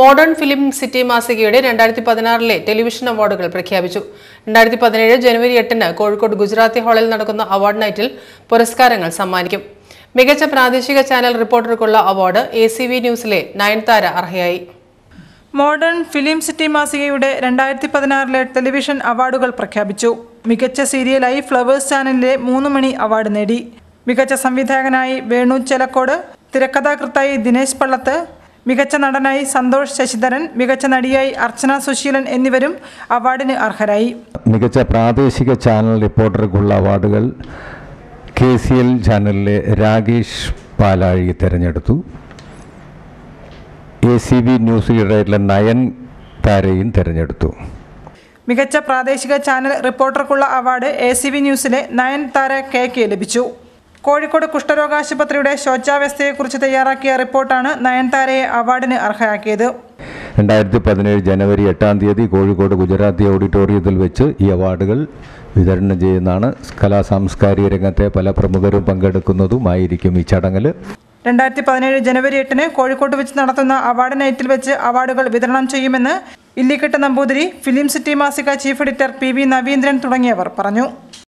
Modern film city മാസികയുടെ രണ്ടായിരത്തി പതിനാറിലെ ടെലിവിഷൻ അവാർഡുകൾ പ്രഖ്യാപിച്ചു. രണ്ടായിരത്തി പതിനേഴ് ജനുവരി എട്ടിന് കോഴിക്കോട് ഗുജറാത്തി ഹാളിൽ നടക്കുന്ന അവാർഡ് നൈറ്റിൽ പുരസ്കാരങ്ങൾ സമ്മാനിക്കും. മികച്ച പ്രാദേശിക ചാനൽ റിപ്പോർട്ടർക്കുള്ള അവാർഡ് എ സി വി ന്യൂസിലെ നയൻതാര അർഹയായി. മോഡേൺ ഫിലിം സിറ്റി മാസികയുടെ രണ്ടായിരത്തി പതിനാറിലെ ടെലിവിഷൻ അവാർഡുകൾ പ്രഖ്യാപിച്ചു. മികച്ച സീരിയലായി ഫ്ലവേഴ്സ് ചാനലിലെ മൂന്ന് മണി അവാർഡ് നേടി. മികച്ച സംവിധായകനായി വേണു ചെലക്കോട് തിരക്കഥാകൃത്തായി ദിനേശ് പള്ളത്ത് മികച്ച നടനായി സന്തോഷ് ശശിധരൻ മികച്ച നടിയായി അർച്ചന സുശീലൻ എന്നിവരും അവാർഡിന് അർഹരായി. മികച്ച പ്രാദേശിക ചാനൽ റിപ്പോർട്ടർക്കുള്ള അവാർഡുകൾ കെ സി എൽ ചാനലിലെ രാകേഷ് പാലാഴി തിരഞ്ഞെടുത്തു. എ സി ബി ന്യൂസ് ഇടയിലെ നയൻ താരയും തിരഞ്ഞെടുത്തു. മികച്ച പ്രാദേശിക ചാനൽ റിപ്പോർട്ടർക്കുള്ള അവാർഡ് എ സി ബി ന്യൂസിലെ നയൻ താര കെ കെ ലഭിച്ചു. കോഴിക്കോട് കുഷ്ഠരോഗാശുപത്രിയുടെ ശോചാവസ്ഥയെക്കുറിച്ച് തയ്യാറാക്കിയ റിപ്പോർട്ടാണ് നയൻതാരയെ അവാർഡിന് അർഹയാക്കിയത്. രണ്ടായിരത്തി പതിനേഴ് ജനുവരി എട്ടാം തീയതി കോഴിക്കോട് ഗുജറാത്തി ഓഡിറ്റോറിയത്തിൽ വെച്ച് ഈ അവാർഡുകൾ വിതരണം ചെയ്യുന്നതാണ്. കലാ സാംസ്കാരിക രംഗത്തെ പല പ്രമുഖരും പങ്കെടുക്കുന്നതുമായിരിക്കും ഈ ചടങ്ങിൽ. രണ്ടായിരത്തി പതിനേഴ് ജനുവരി എട്ടിന് കോഴിക്കോട്ട് വെച്ച് നടത്തുന്ന അവാർഡ് നൈറ്റിൽ വെച്ച് അവാർഡുകൾ വിതരണം ചെയ്യുമെന്ന് ഇല്ലിക്കെട്ട് നമ്പൂതിരി ഫിലിം സിറ്റി മാസിക chief editor P V Naveendran തുടങ്ങിയവർ പറഞ്ഞു.